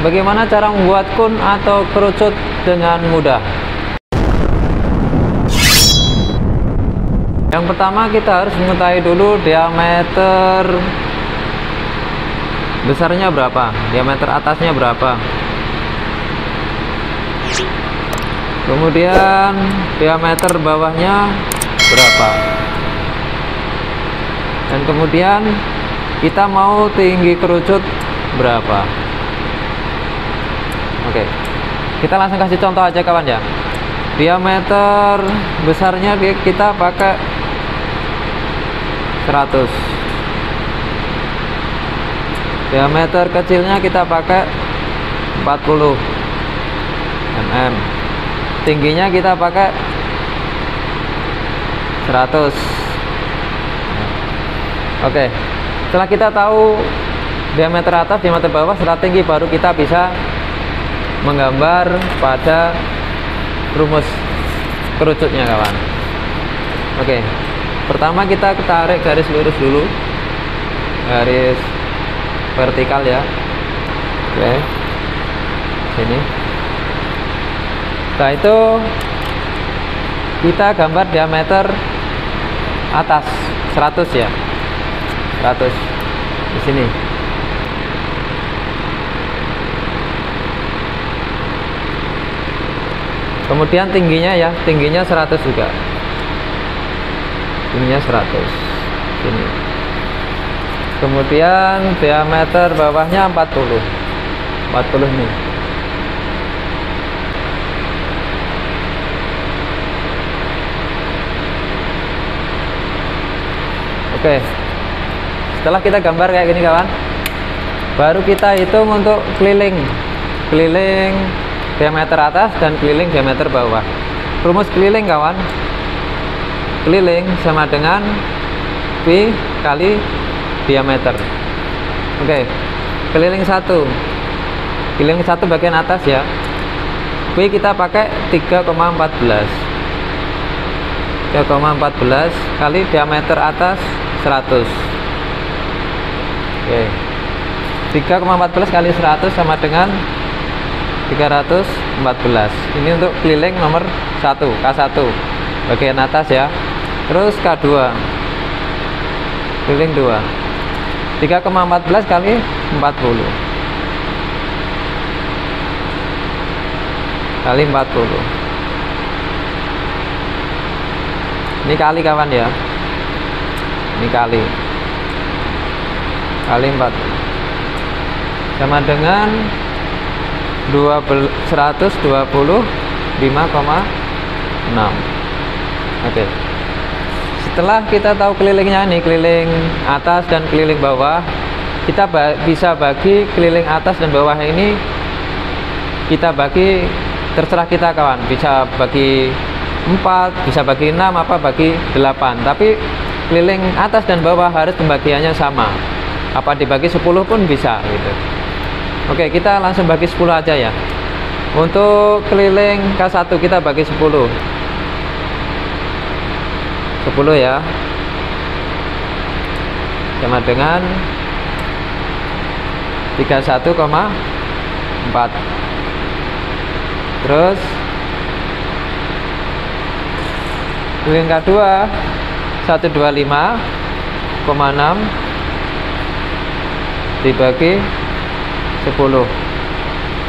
bagaimana cara membuat kun atau kerucut dengan mudah. Yang pertama kita harus mengetahui dulu diameter besarnya berapa, diameter atasnya berapa. Kemudian diameter bawahnya berapa. Dan kemudian kita mau tinggi kerucut berapa. Oke. Kita langsung kasih contoh aja kawan ya. Diameter besarnya kita pakai 100 diameter kecilnya kita pakai 40 mm tingginya kita pakai 100 oke setelah kita tahu diameter atas diameter bawah setelah tinggi baru kita bisa menggambar pada rumus kerucutnya kawan. Oke pertama kita tarik garis lurus dulu. Garis vertikal ya. Oke sini. Setelah itu kita gambar diameter atas 100 ya. 100 di sini kemudian tingginya ya tingginya 100 juga. Ininya 100 sini. Kemudian diameter bawahnya 40 40 nih. Oke. Setelah kita gambar kayak gini kawan baru kita hitung untuk keliling. Keliling diameter atas dan keliling diameter bawah. Rumus keliling kawan. Keliling sama dengan V kali diameter. Oke keliling satu. Keliling satu bagian atas ya. V kita pakai 3,14 3,14 kali diameter atas 100 oke. 3,14 kali 100 sama dengan 314 ini untuk keliling nomor 1 K1 bagian atas ya. Terus K2 keliling 2 3,14 kali 40 kali 40 ini kali kawan ya. Ini kali. Kali 40 sama dengan 125,6 oke. Setelah kita tahu kelilingnya nih keliling atas dan keliling bawah kita ba bisa bagi keliling atas dan bawah ini kita bagi terserah kita kawan. Bisa bagi 4 bisa bagi 6 apa bagi 8 tapi keliling atas dan bawah harus pembagiannya sama. Apa dibagi 10 pun bisa gitu Oke kita langsung bagi 10 aja ya. Untuk keliling K1 kita bagi 10 10 ya. Sama dengan 31,4 terus keliling K2 125,6 dibagi 10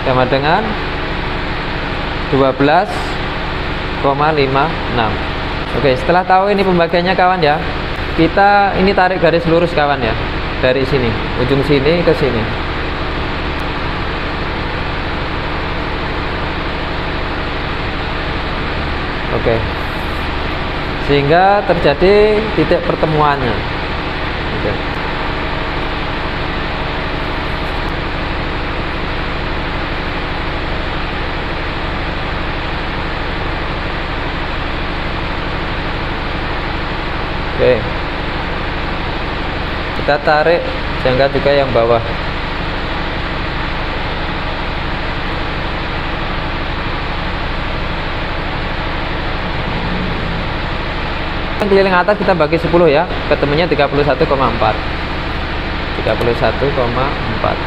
sama dengan 12,56 Oke setelah tahu ini pembagiannya kawan ya kita ini tarik garis lurus kawan ya dari sini ujung sini ke sini. Oke sehingga terjadi titik pertemuannya Oke. Oke. Kita tarik jangka juga yang bawah. Keliling atas kita bagi 10 ya. Ketemunya 31,4. 31,4.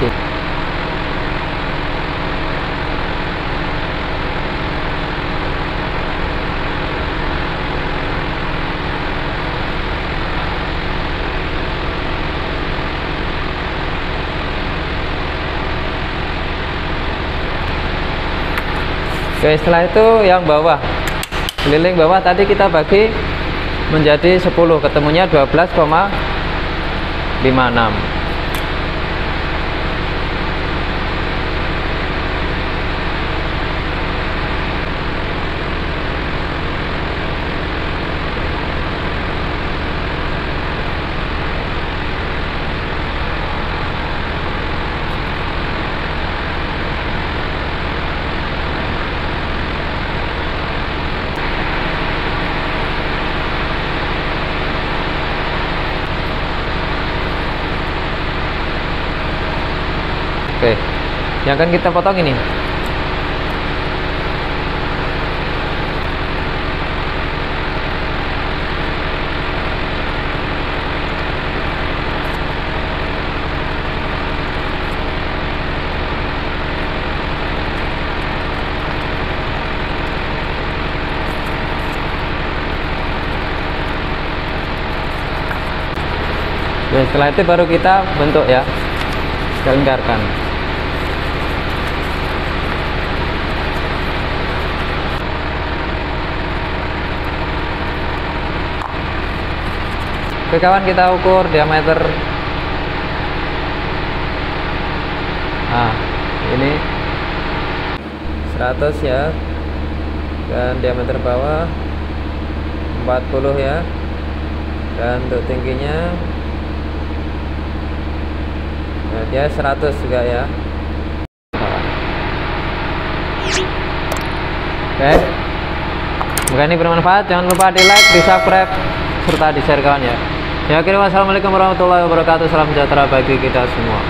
sini Oke setelah itu yang bawah. Keliling bawah tadi kita bagi menjadi 10 ketemunya 12,56 Oke, yang akan kita potong ini. Setelah itu baru kita bentuk ya, kita lingkarkan. Oke kawan kita ukur diameter. Nah ini 100 ya. Dan diameter bawah 40 ya. Dan untuk tingginya nah, dia 100 juga ya. Oke. Semoga ini bermanfaat. Jangan lupa di like di subscribe serta di share kawan ya Ya, kira wassalamualaikum warahmatullahi wabarakatuh. Salam sejahtera bagi kita semua.